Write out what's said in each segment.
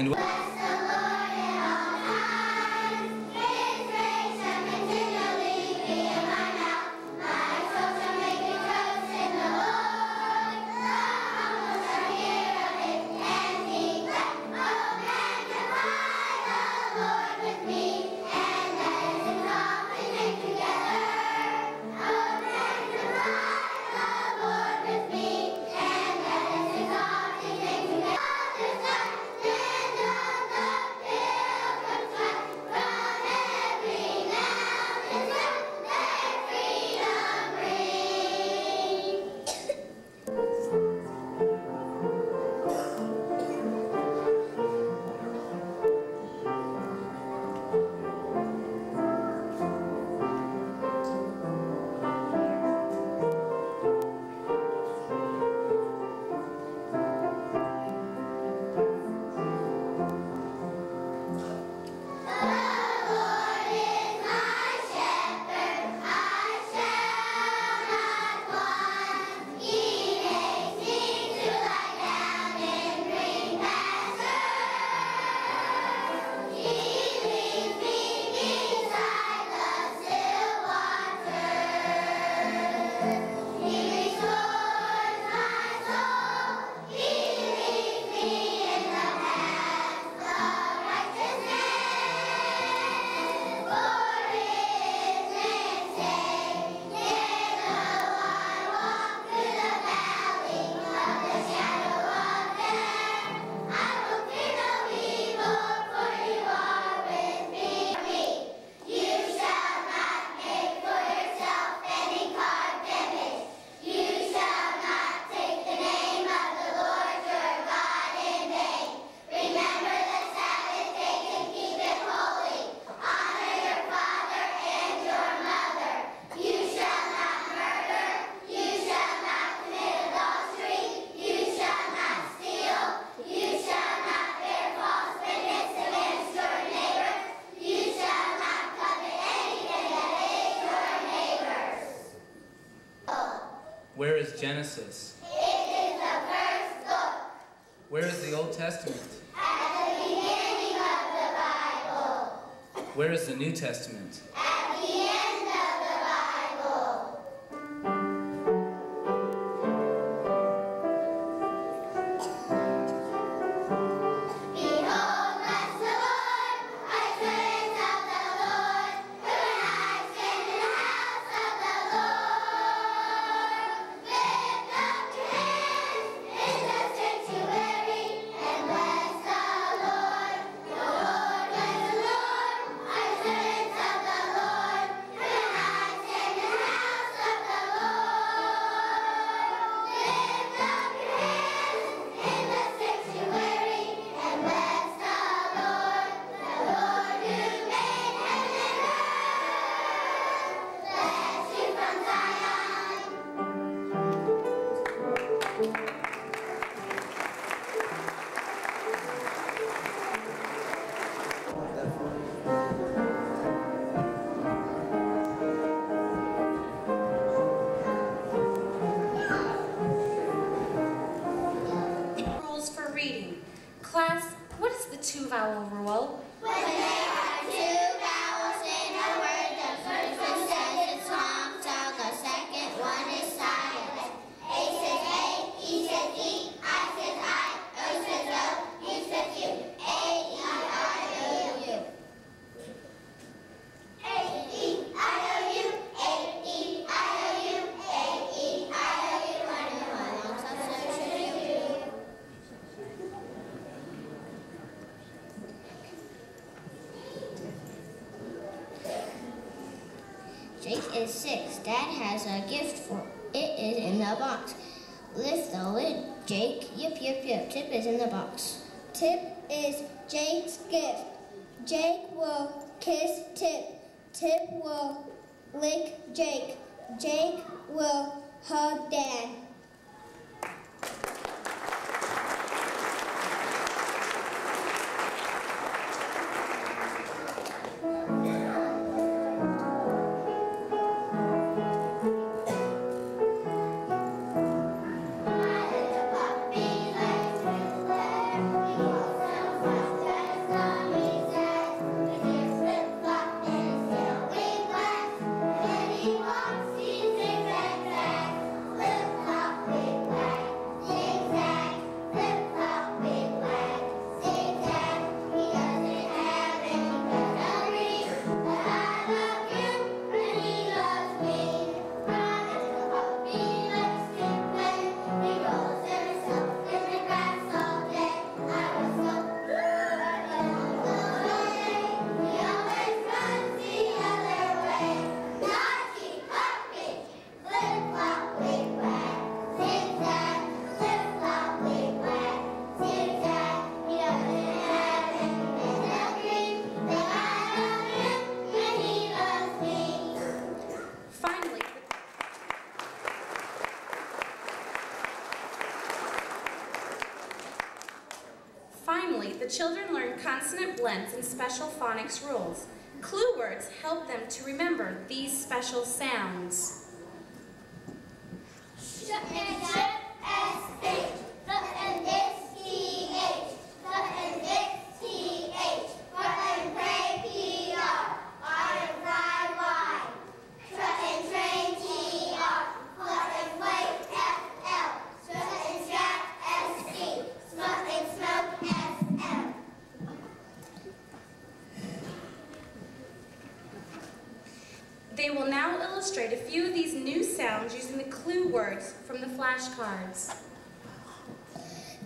and Where is Genesis? It is the first book. Where is the Old Testament? At the beginning of the Bible. Where is the New Testament? Class, what is the two vowel rule? When there are two vowels is six. Dad has a gift for it is in the box. Lift the lid, Jake. Yip yip yip. Tip is in the box. Tip is Jake's gift. Jake will kiss Tip. Tip will lick Jake. Jake will special phonics rules. Clue words help them to remember these special sounds. Illustrate a few of these new sounds using the clue words from the flashcards.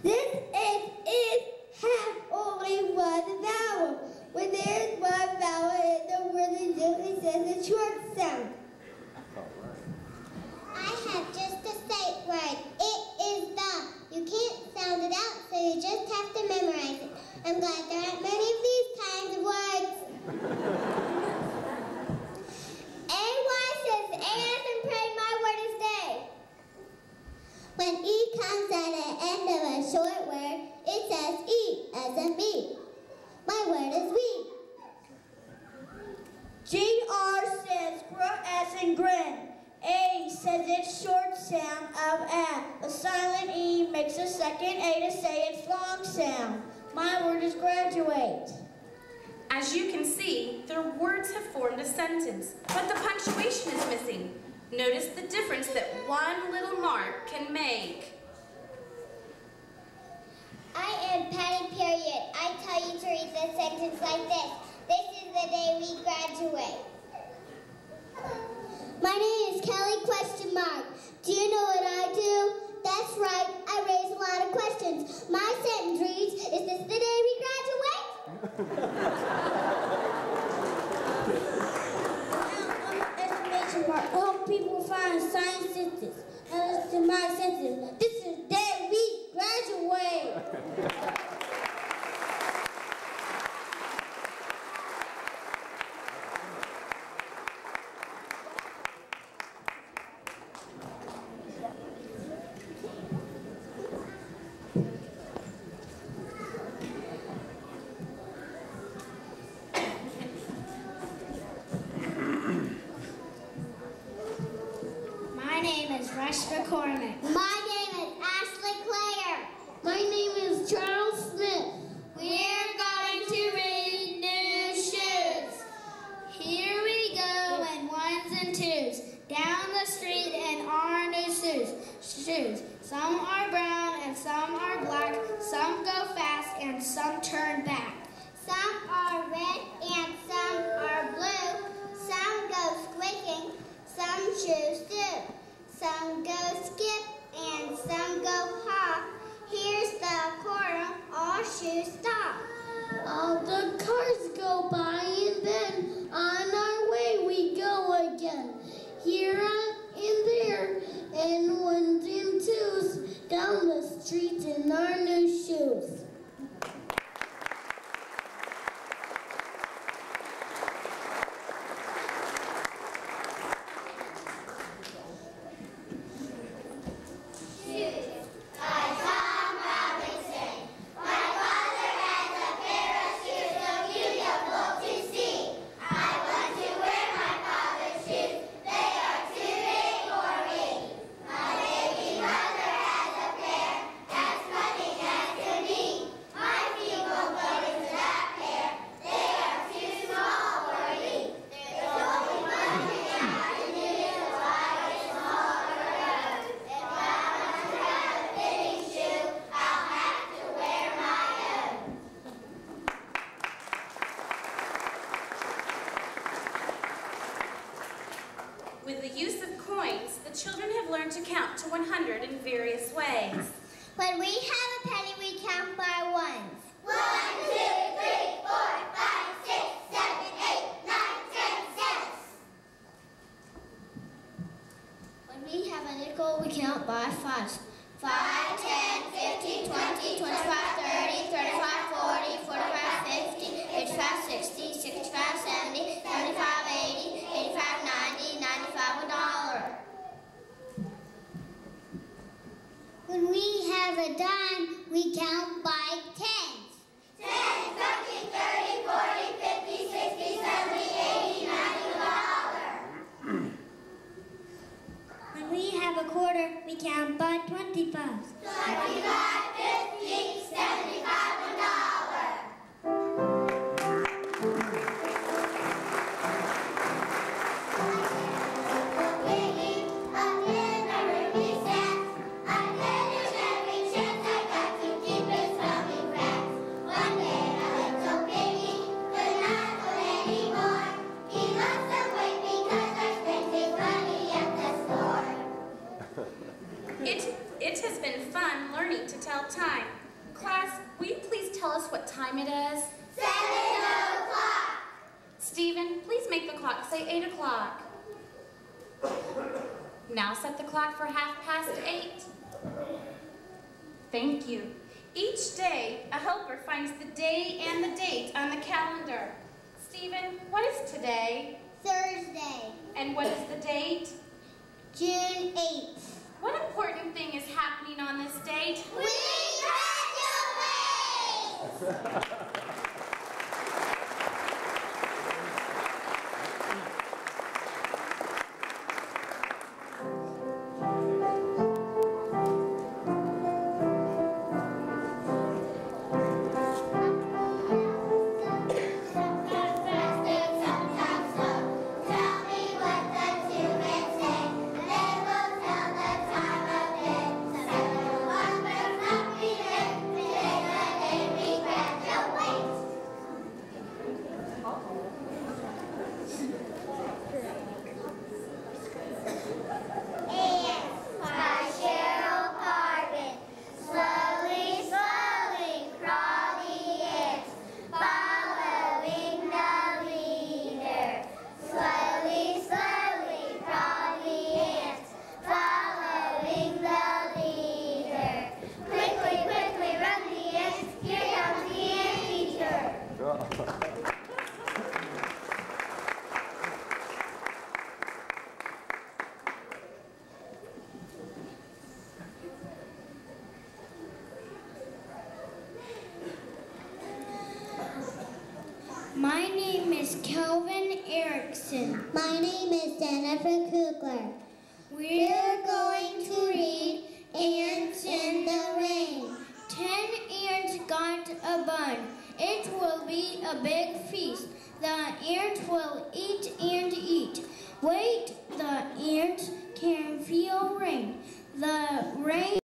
This is is have only one vowel. When there is one vowel in the word, it usually says a short sound. I have just a sight word. It is the. You can't sound it out, so you just have to memorize it. I'm glad there aren't many of these kinds of words. AY says A as in pray, my word is day. When E comes at the end of a short word, it says E as in me. My word is we. GR says grow as in grin. A says its short sound of a. A silent E makes a second A to say its long sound. My word is graduate. As you can see, their words have formed a sentence, but the punctuation is missing. Notice the difference that one little mark can make. I am Patty Period. I tell you to read the sentence like this. This is the day we graduate. My name is Kelly Question Mark. Down the street in our new shoes. Shoes. Some are brown and some are black. Some go fast and some turn back. Some are red and some are blue. Some go squeaking. Some shoes do. Some go skip and some go hop. Here's the quarter. All shoes stop. All the cars go by and then on our way we go again. Here and there and ones and twos down the street in our new shoes. a dime, we count by tens. Ten, twenty, thirty, forty, fifty, sixty, seventy, eighty, ninety, one dollar. when we have a quarter, we count by 25. Twenty-five, fifty, seventy-five. Tell time. Class, will you please tell us what time it is? Seven o'clock. Stephen, please make the clock say 8 o'clock. Now set the clock for half past 8. Thank you. Each day, a helper finds the day and the date on the calendar. Stephen, what is today? Thursday, And what is the date? June 8th. What important thing is happening on this date? We graduate! Erickson. My name is Jennifer Kugler. We're